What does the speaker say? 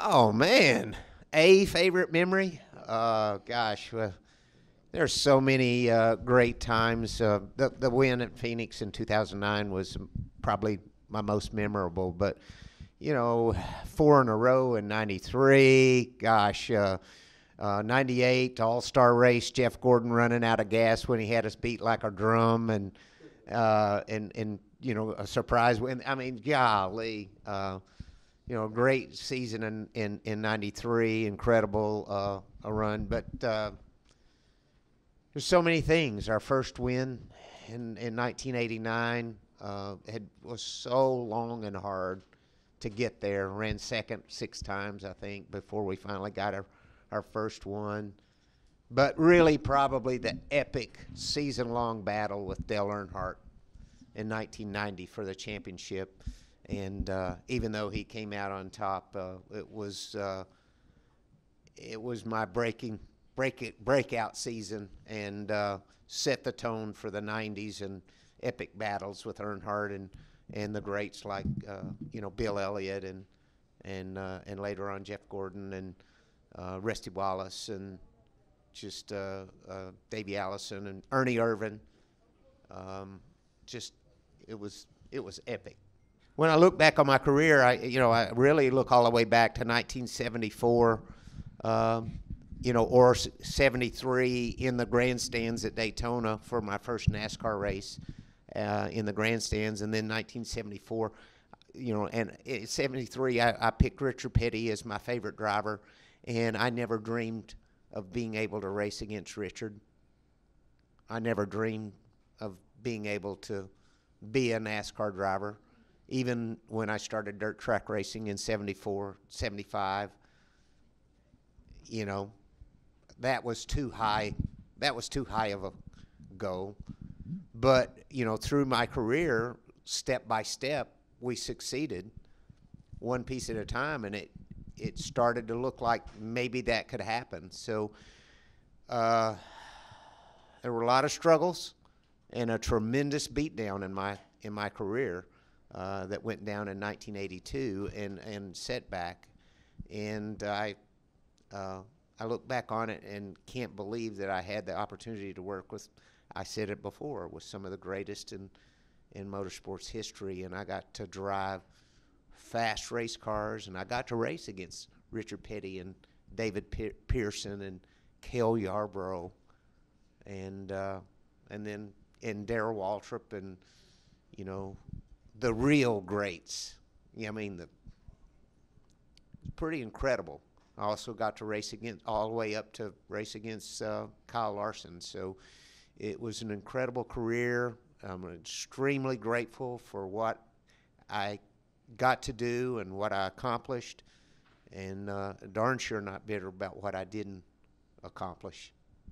Oh man, a favorite memory. Uh, gosh, well, there's so many uh, great times. Uh, the the win at Phoenix in 2009 was probably my most memorable. But you know, four in a row in '93. Gosh. Uh, uh, 98 All Star race, Jeff Gordon running out of gas when he had us beat like a drum, and uh, and and you know a surprise win. I mean, golly, uh, you know, great season in in in '93, incredible uh, a run. But uh, there's so many things. Our first win in in 1989 uh, had was so long and hard to get there. Ran second six times, I think, before we finally got our our first one. But really, probably the epic season long battle with Dale Earnhardt in 1990 for the championship. And uh, even though he came out on top, uh, it was uh, it was my breaking break it, breakout season and uh, set the tone for the 90s and epic battles with Earnhardt and and the greats like you know Bill Elliott and and and later on Jeff Gordon and uh, Rusty Wallace and just uh, uh, Davey Allison and Ernie Irvan. Um, just it was it was epic. When I look back on my career, I you know I really look all the way back to 1974, um, you know, or 73 in the grandstands at Daytona for my first NASCAR race uh, in the grandstands, and then 1974. You know, and 73, I, I picked Richard Petty as my favorite driver and I never dreamed of being able to race against Richard. I never dreamed of being able to be a NASCAR driver. Even when I started dirt track racing in 74, 75, you know, that was too high. That was too high of a goal. But, you know, through my career, step by step, we succeeded one piece at a time, and it it started to look like maybe that could happen. So uh, there were a lot of struggles and a tremendous beatdown in my in my career uh, that went down in 1982 and and setback, and I. Uh, I look back on it and can't believe that I had the opportunity to work with. I said it before with some of the greatest in in motorsports history, and I got to drive fast race cars, and I got to race against Richard Petty and David Pe- Pearson and Cale Yarborough, and uh, and then and Darrell Waltrip and you know the real greats. Yeah, I mean the pretty incredible. I also got to race against all the way up to race against uh, Kyle Larson. So it was an incredible career. I'm extremely grateful for what I got to do and what I accomplished, and uh, darn sure not bitter about what I didn't accomplish.